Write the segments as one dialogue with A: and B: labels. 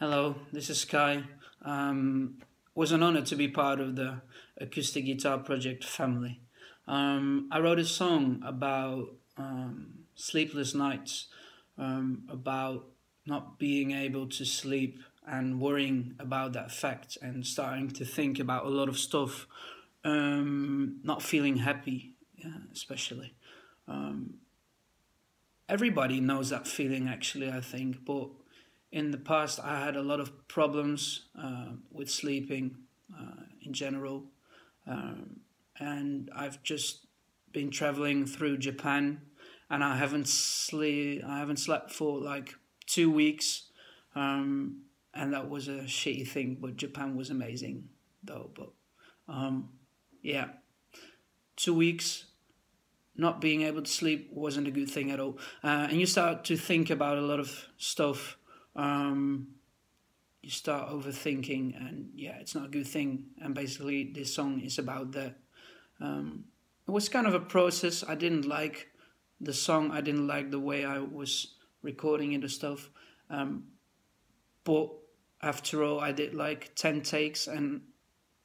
A: Hello, this is Sky. Um, was an honor to be part of the acoustic guitar project family. Um, I wrote a song about um, sleepless nights, um, about not being able to sleep and worrying about that fact and starting to think about a lot of stuff, um, not feeling happy, yeah, especially. Um, everybody knows that feeling, actually, I think, but in the past I had a lot of problems uh, with sleeping uh, in general, um, and I've just been traveling through Japan, and I haven't sleep I haven't slept for like two weeks, um, and that was a shitty thing. But Japan was amazing, though. But um, yeah, two weeks not being able to sleep wasn't a good thing at all. Uh, and you start to think about a lot of stuff um, you start overthinking, and yeah, it's not a good thing. And basically, this song is about that. Um, it was kind of a process. I didn't like the song. I didn't like the way I was recording it and stuff. Um, but after all, I did like ten takes, and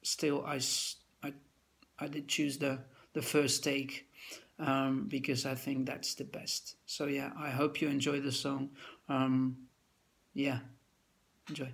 A: still, I, I, I did choose the the first take um, because I think that's the best. So yeah, I hope you enjoy the song. Um, yeah, enjoy.